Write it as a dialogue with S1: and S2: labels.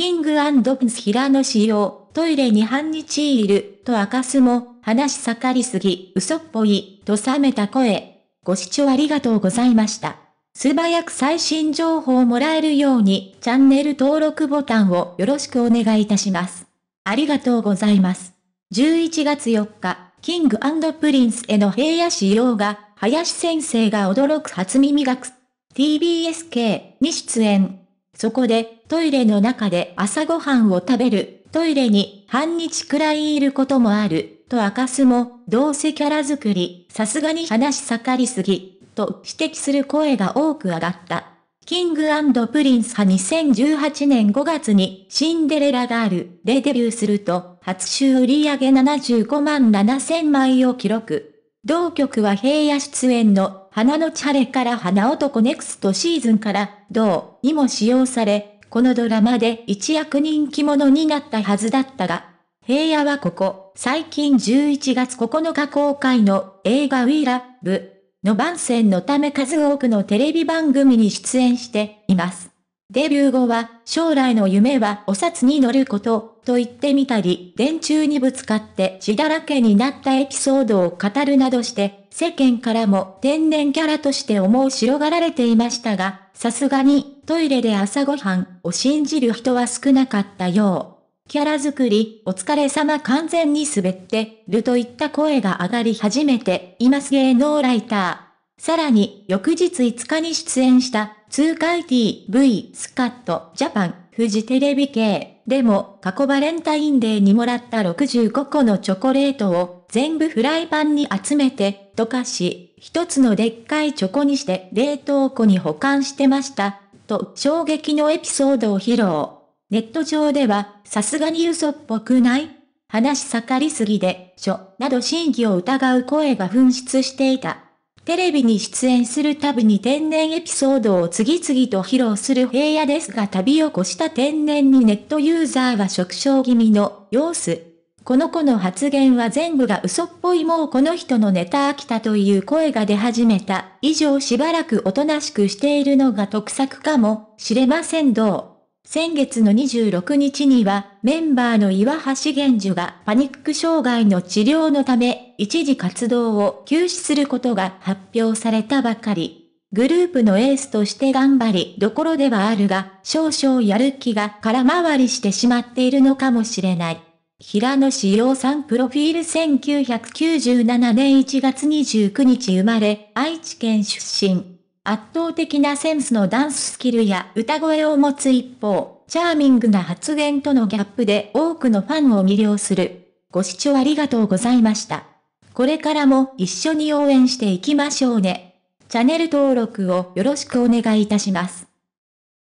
S1: キングプリンス平野紫耀、トイレに半日いる、と明かすも、話盛りすぎ、嘘っぽい、と冷めた声。ご視聴ありがとうございました。素早く最新情報をもらえるように、チャンネル登録ボタンをよろしくお願いいたします。ありがとうございます。11月4日、キングプリンスへの平野仕様が、林先生が驚く初耳学。TBSK に出演。そこで、トイレの中で朝ごはんを食べる、トイレに半日くらいいることもある、と明かすも、どうせキャラ作り、さすがに話盛りすぎ、と指摘する声が多く上がった。キングプリンスは2018年5月にシンデレラガールでデビューすると、初週売上75万7千枚を記録。同曲は平野出演の花のチャレから花男ネクストシーズンから同にも使用され、このドラマで一躍人気者になったはずだったが、平野はここ、最近11月9日公開の映画ウィーラブの番宣のため数多くのテレビ番組に出演しています。デビュー後は、将来の夢はお札に乗ること、と言ってみたり、電柱にぶつかって血だらけになったエピソードを語るなどして、世間からも天然キャラとして思う白がられていましたが、さすがにトイレで朝ごはんを信じる人は少なかったよう。キャラ作り、お疲れ様完全に滑ってるといった声が上がり始めています芸能ライター。さらに、翌日5日に出演した通回 TV スカットジャパン、フジテレビ系でも過去バレンタインデーにもらった65個のチョコレートを全部フライパンに集めて溶かし、一つのでっかいチョコにして冷凍庫に保管してました、と衝撃のエピソードを披露。ネット上では、さすがに嘘っぽくない？話盛りすぎで、しょ、など真偽を疑う声が噴出していた。テレビに出演するたびに天然エピソードを次々と披露する平野ですが旅を越した天然にネットユーザーは縮小気味の様子。この子の発言は全部が嘘っぽいもうこの人のネタ飽きたという声が出始めた。以上しばらくおとなしくしているのが得策かもしれませんどう。先月の26日には、メンバーの岩橋玄樹がパニック障害の治療のため、一時活動を休止することが発表されたばかり。グループのエースとして頑張りどころではあるが、少々やる気が空回りしてしまっているのかもしれない。平野志陽さんプロフィール1997年1月29日生まれ、愛知県出身。圧倒的なセンスのダンススキルや歌声を持つ一方、チャーミングな発言とのギャップで多くのファンを魅了する。ご視聴ありがとうございました。これからも一緒に応援していきましょうね。チャンネル登録をよろしくお願いいたします。